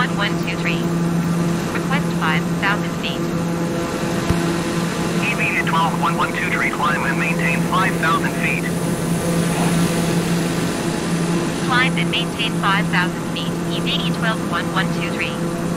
1123. Request 5,000 feet. EV 121123, climb and maintain 5,000 feet. Climb and maintain 5,000 feet, EV 121123.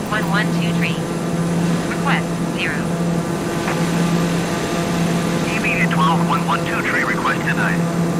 EVE 121123. Request 0. EV at 12112 request tonight.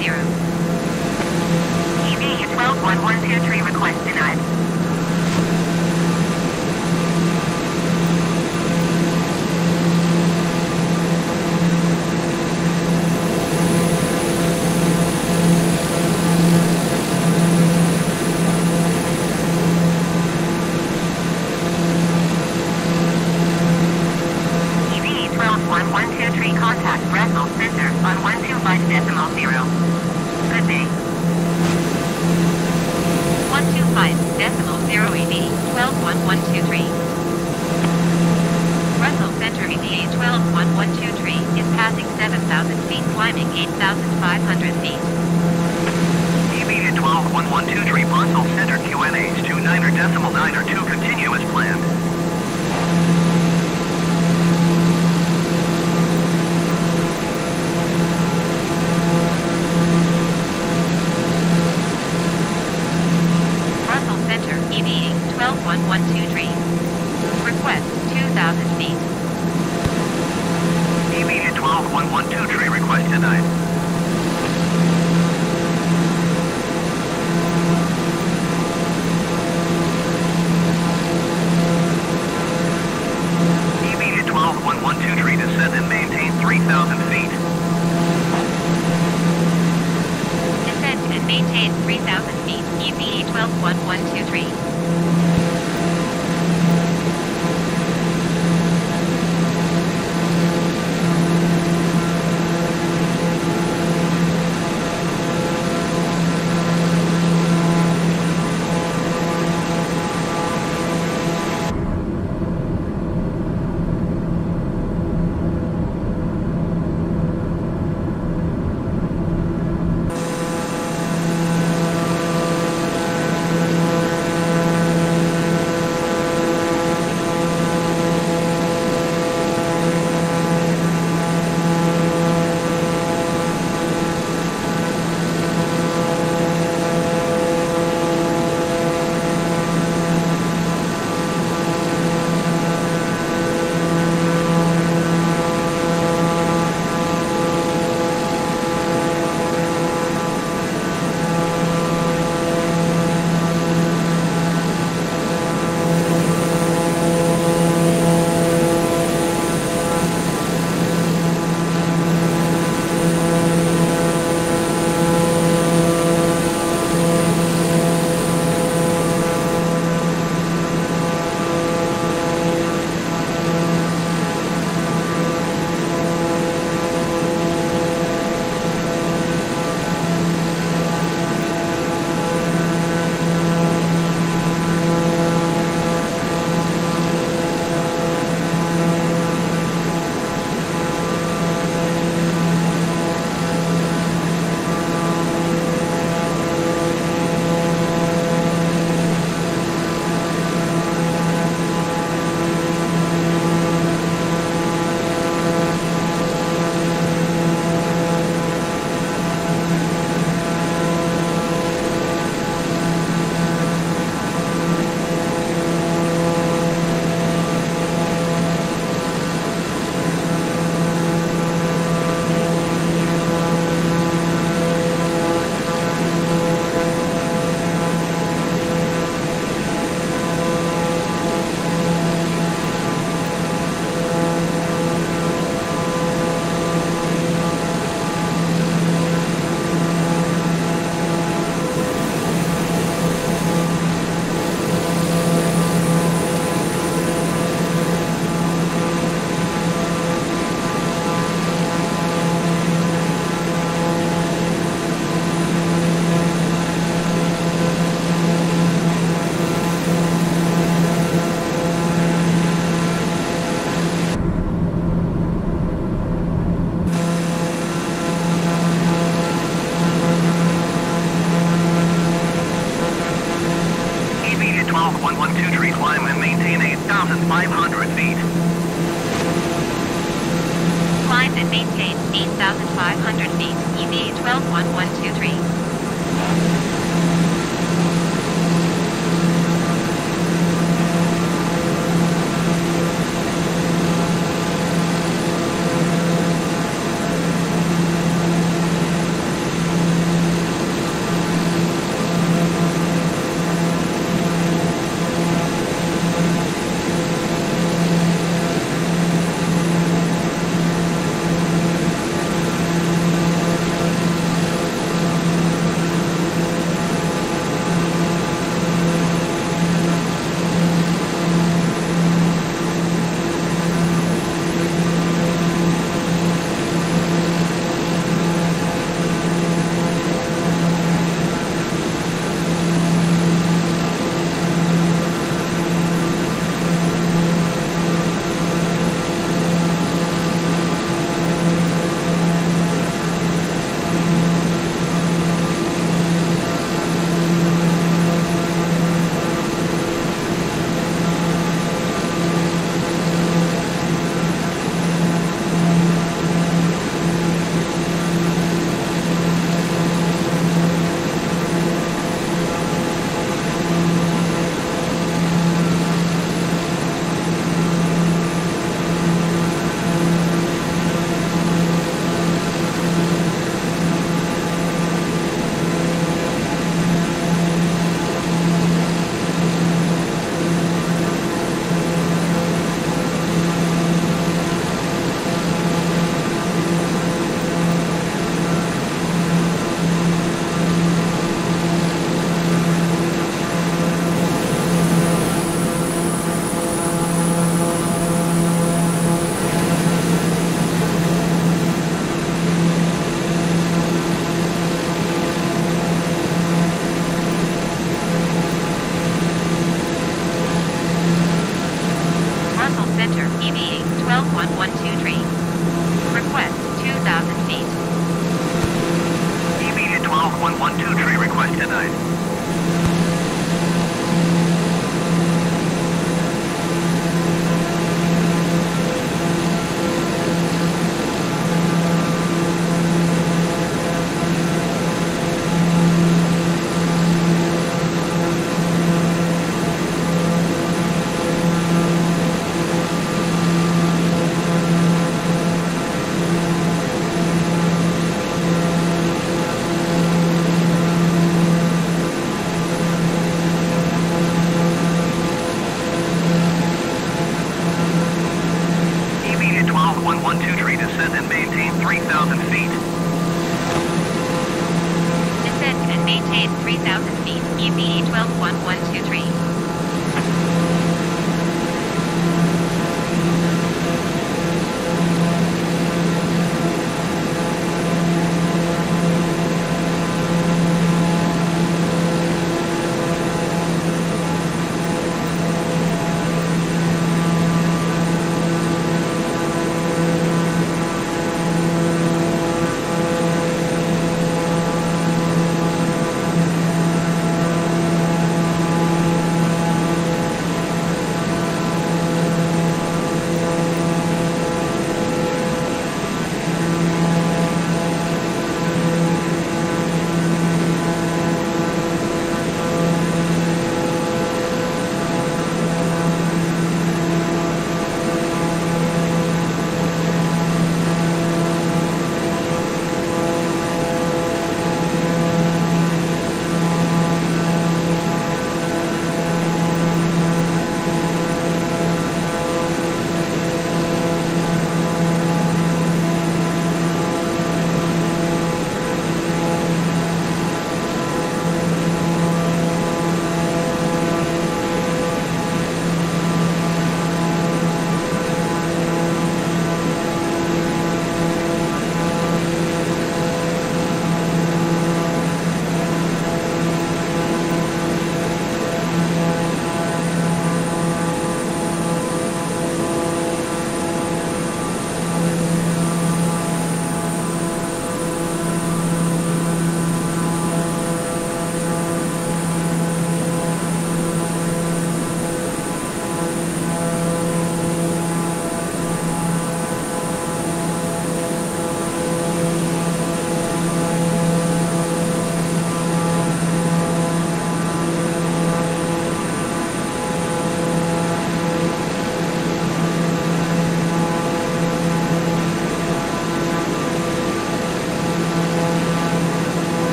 Request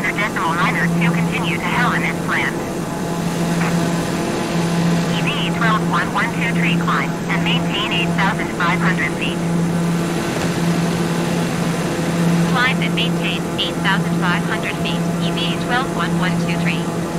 Niner Decimal Niner 2 continue to Helen as planned. EV 12123 climb and maintain 8,500 feet. Climb and maintain 8,500 feet, EV 12123.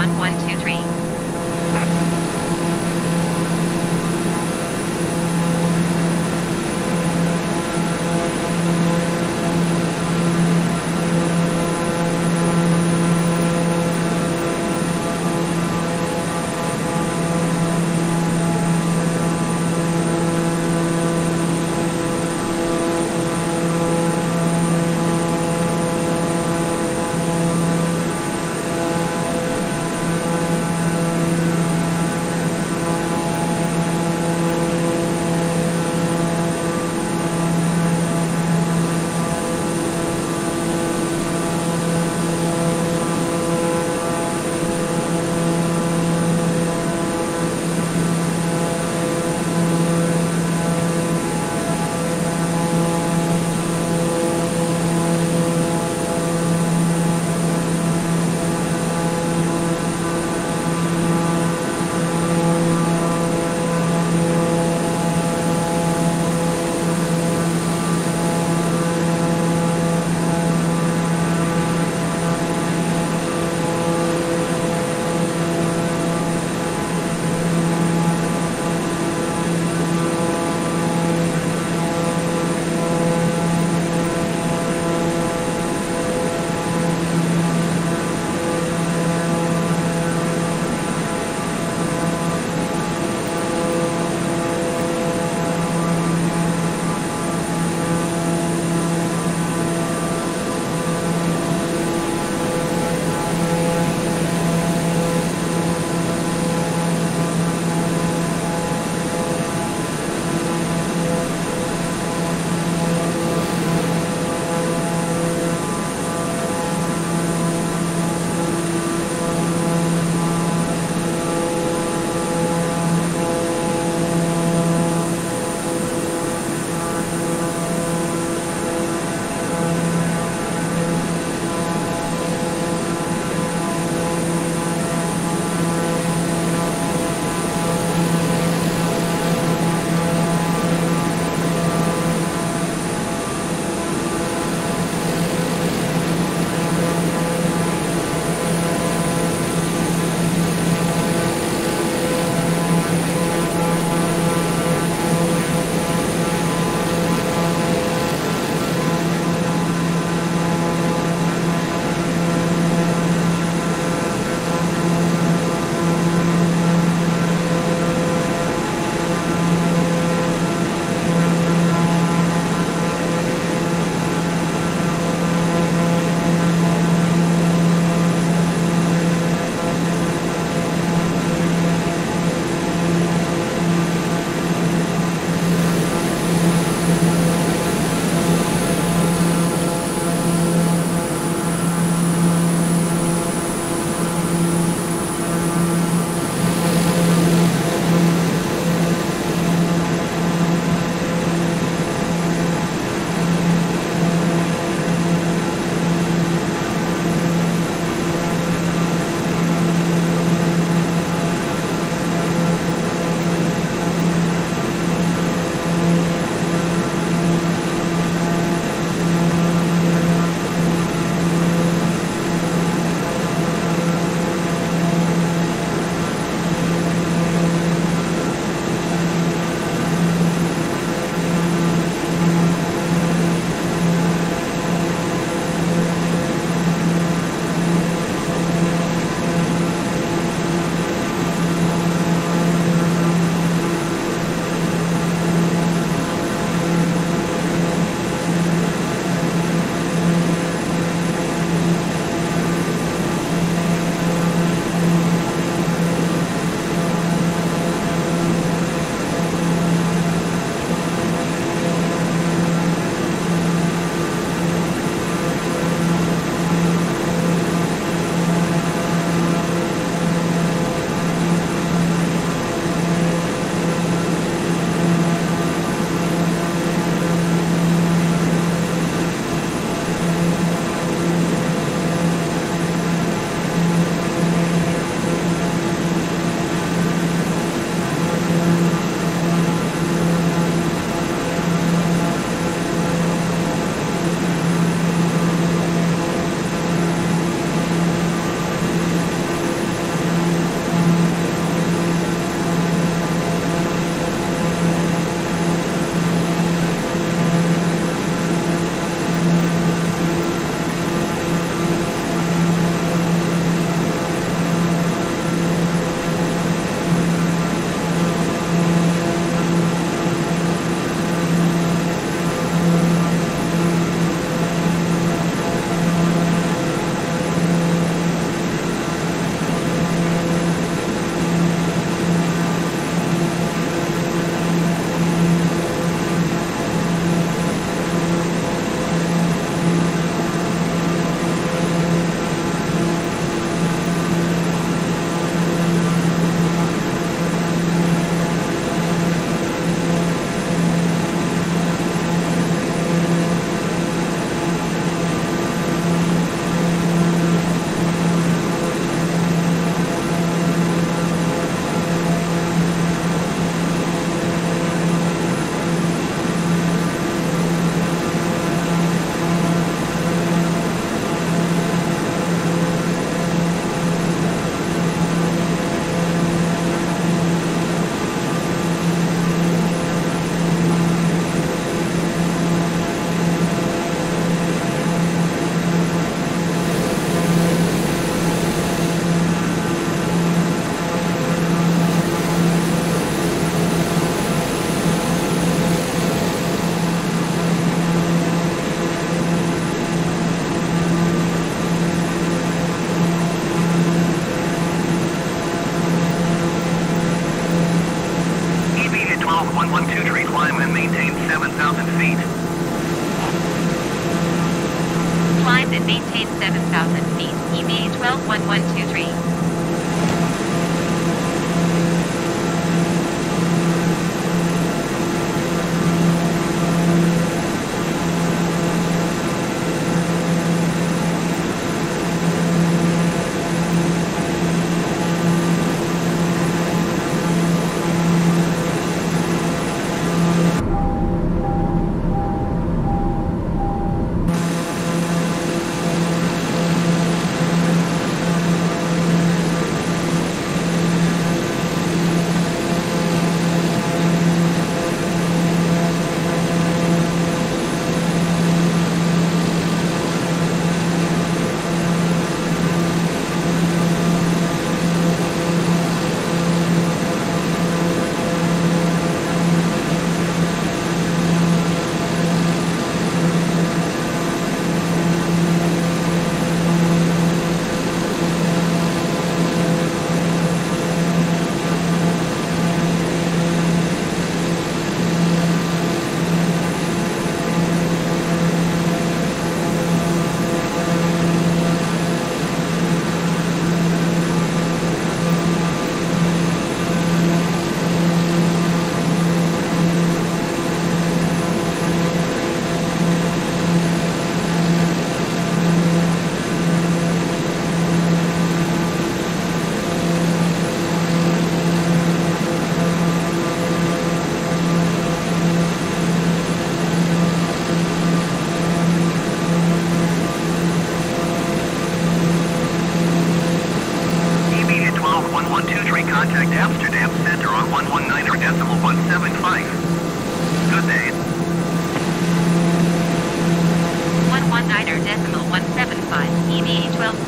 one one.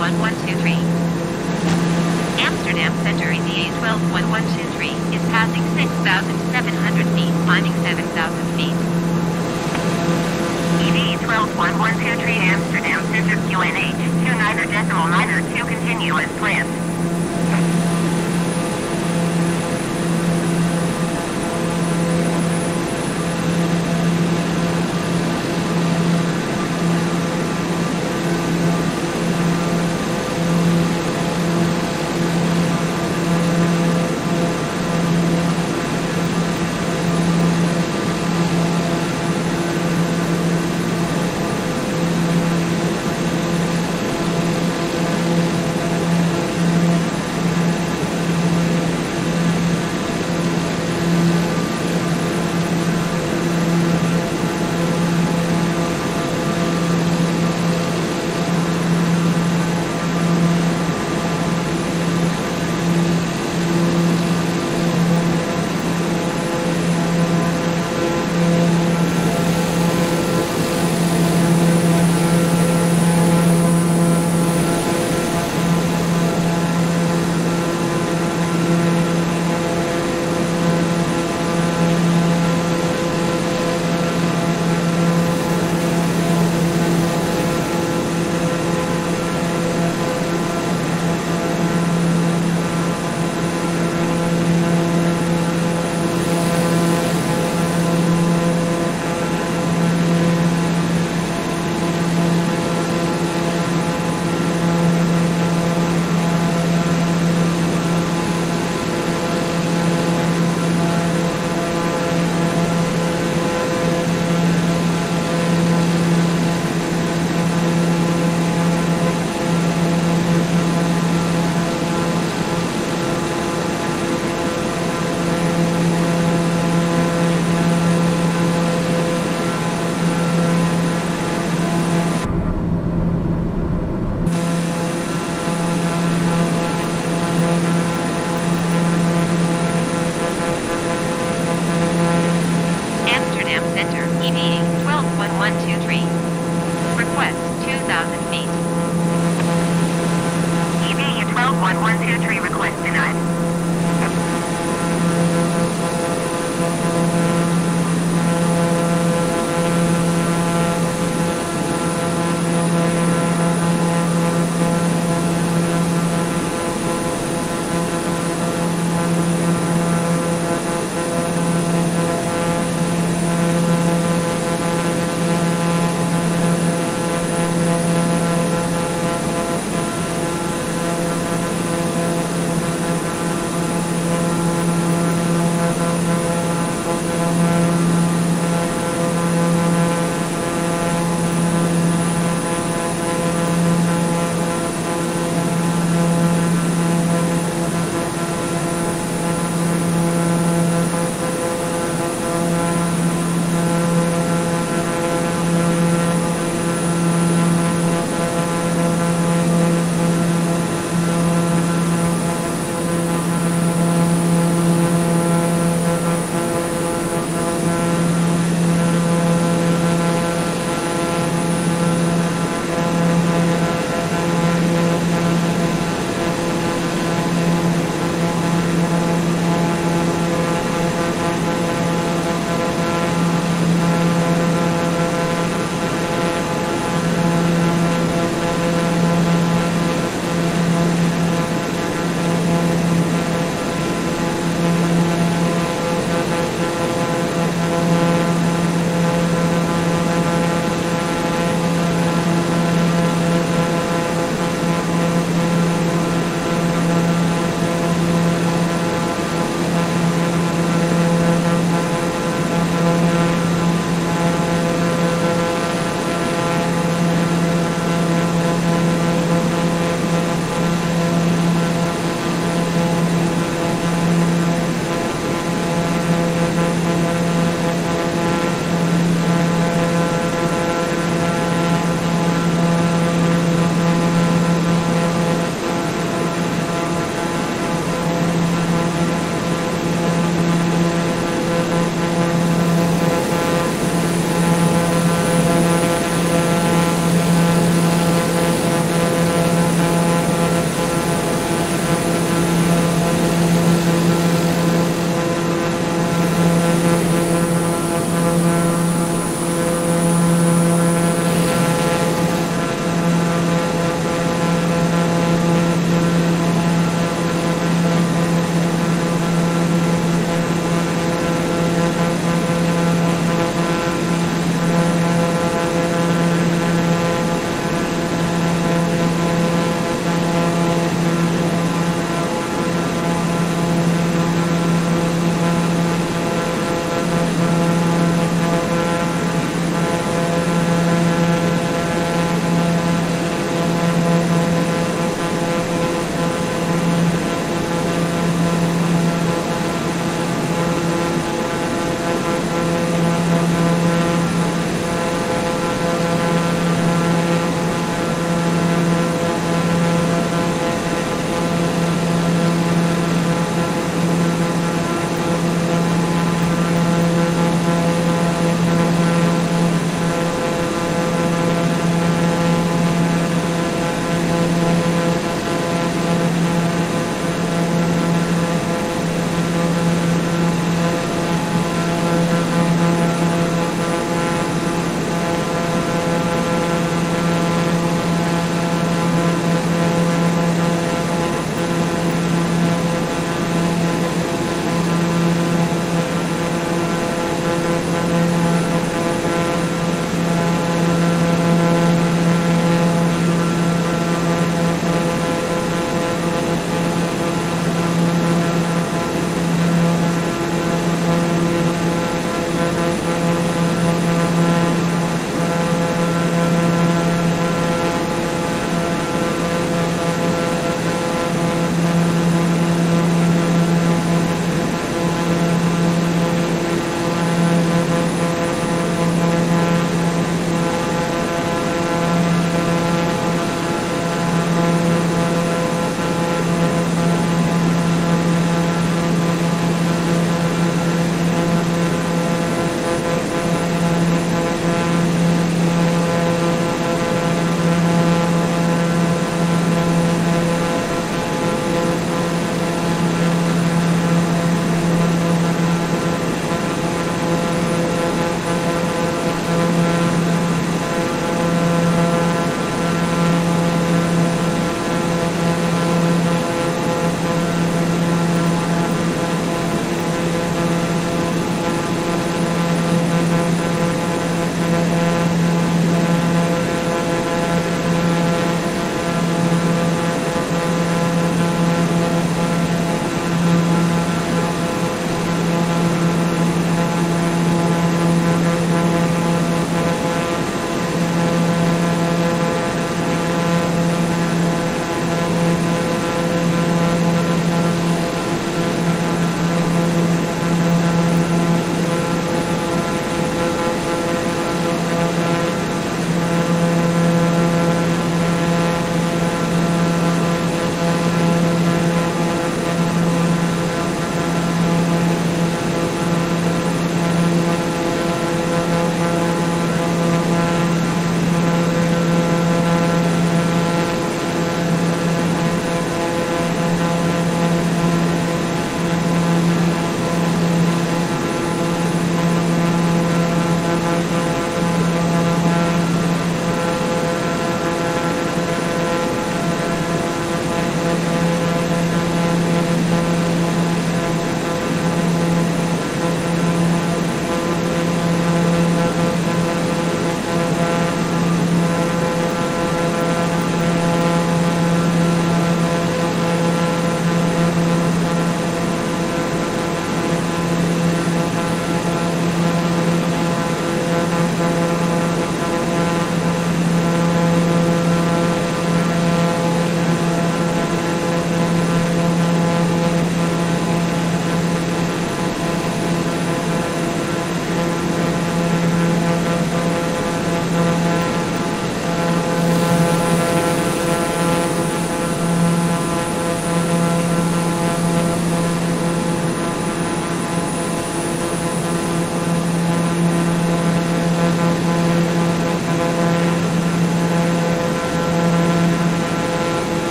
1123. Amsterdam Center ETA 121123 is passing 6,700 feet, climbing 7,000 feet. EV 121123 Amsterdam Center QNH two niner decimal or 2 continuous lift.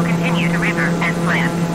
9er 2 continue to river as planned.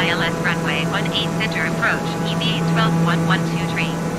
ILS runway 18 center approach, EVA twelve one one two three.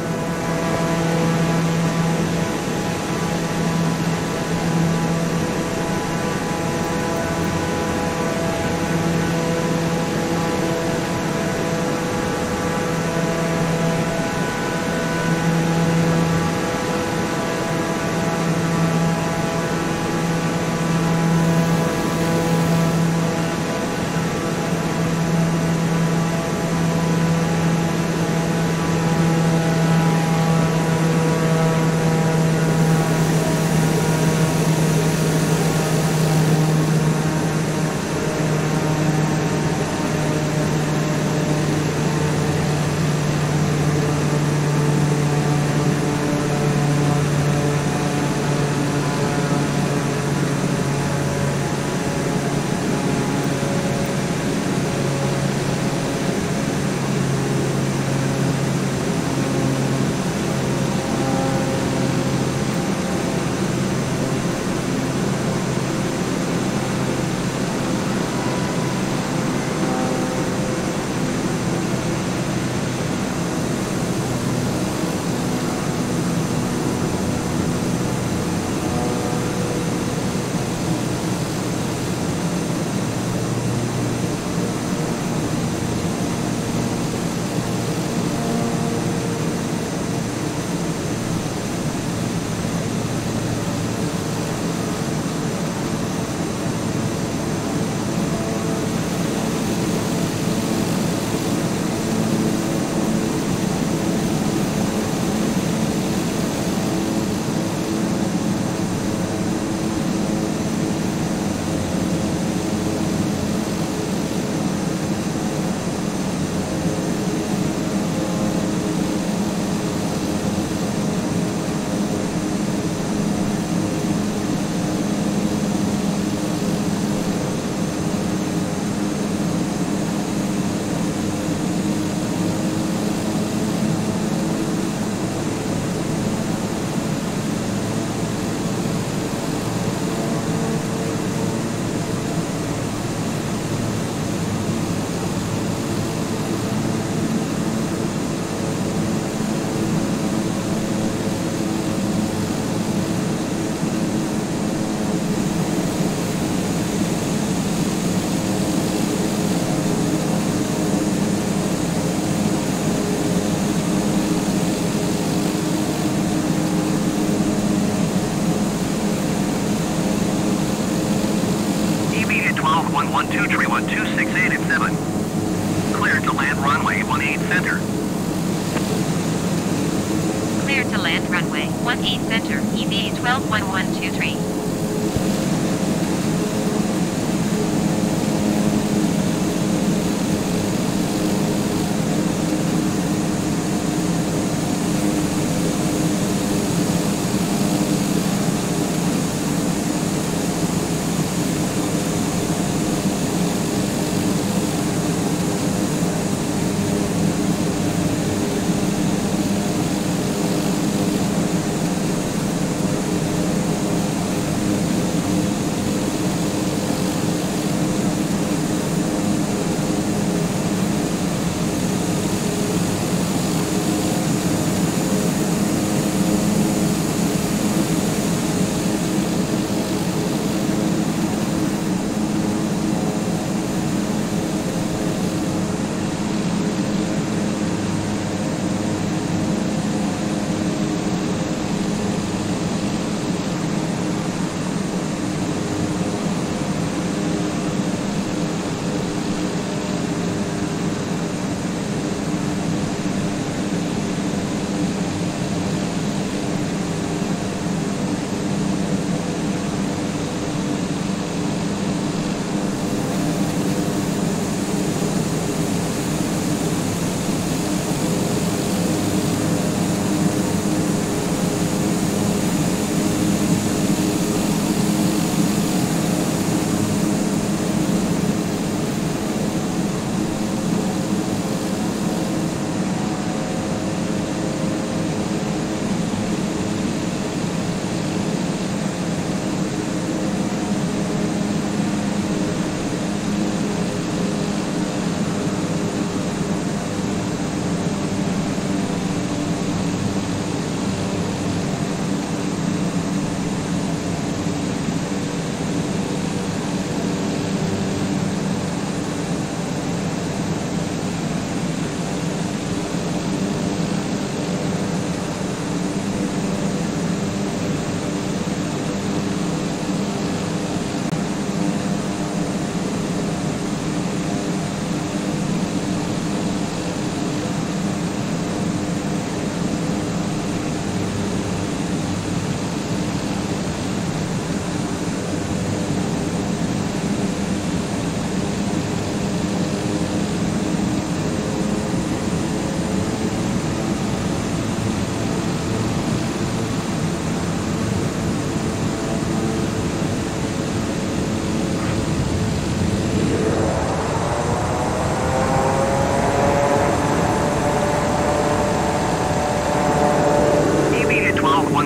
Clear to land runway 18 center, EVA 121123.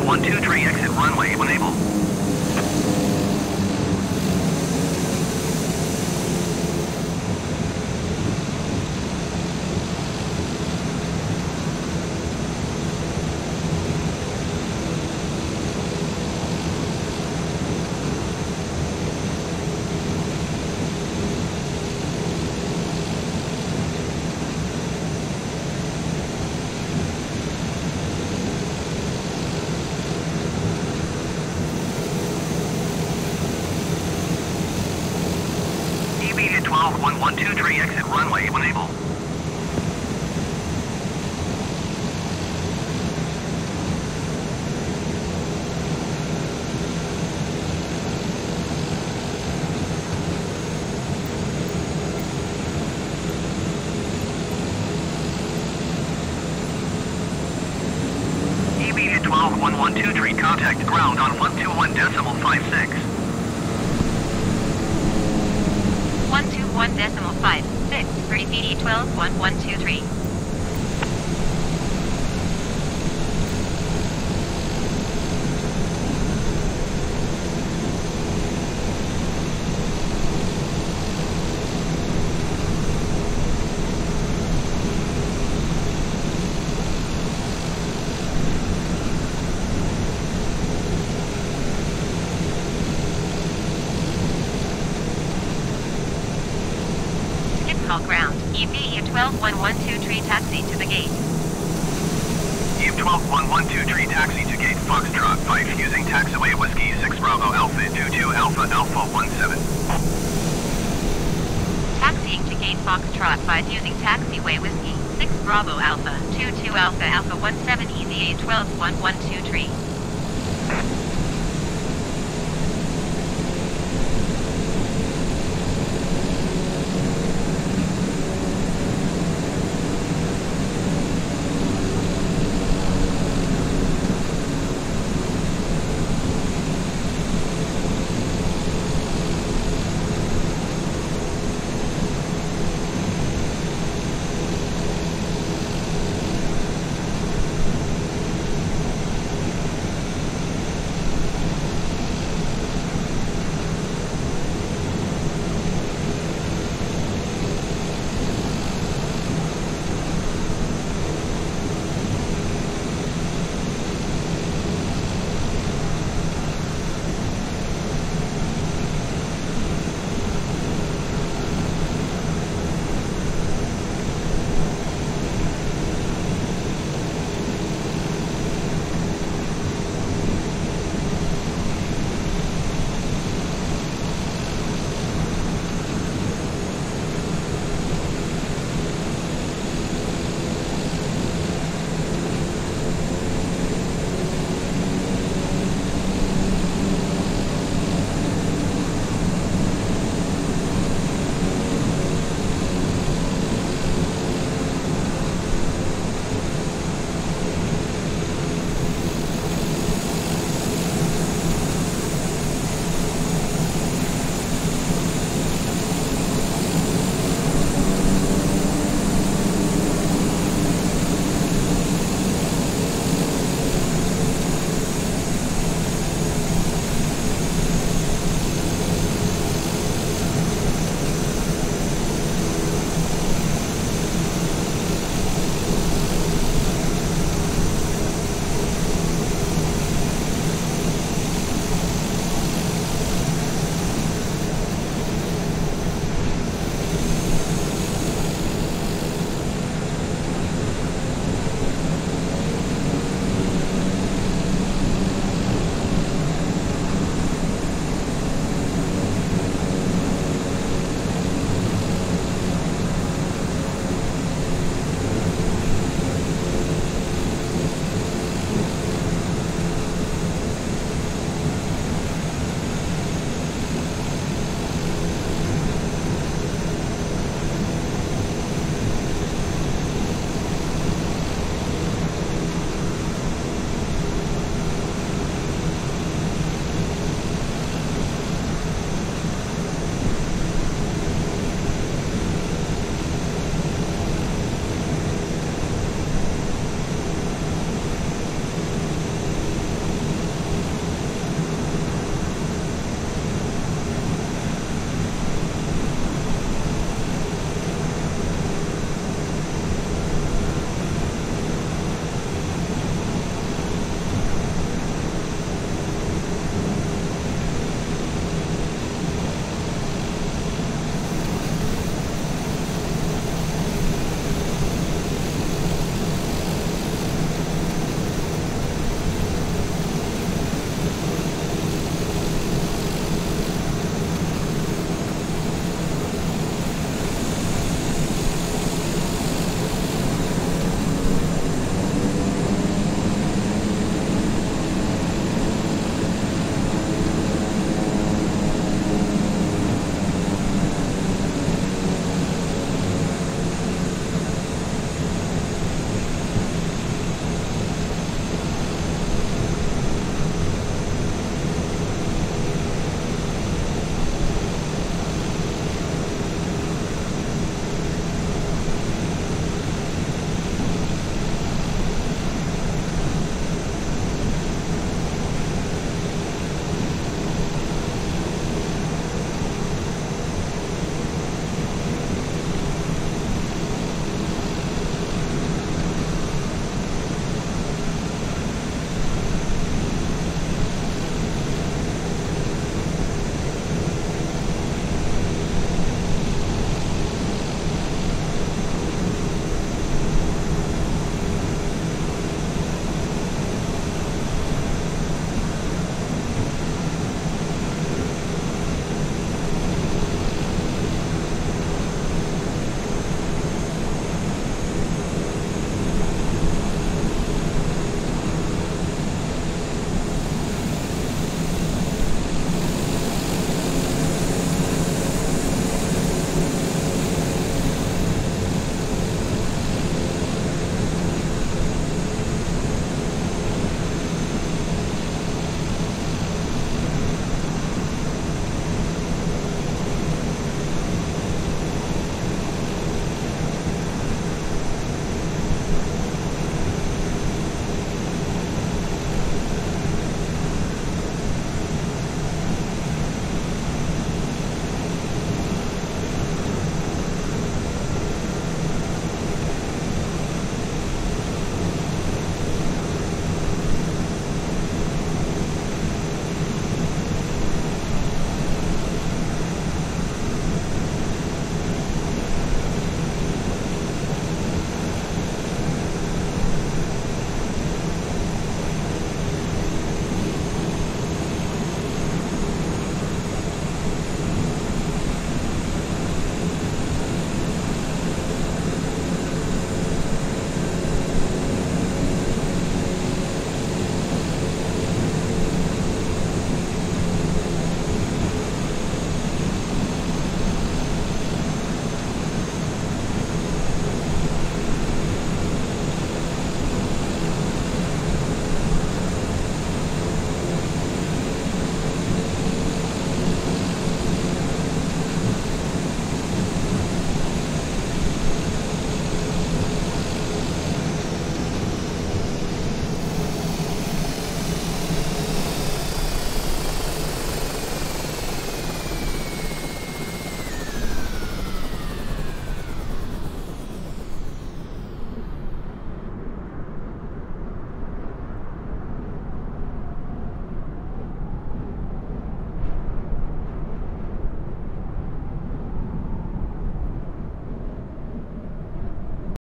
123, exit runway when able.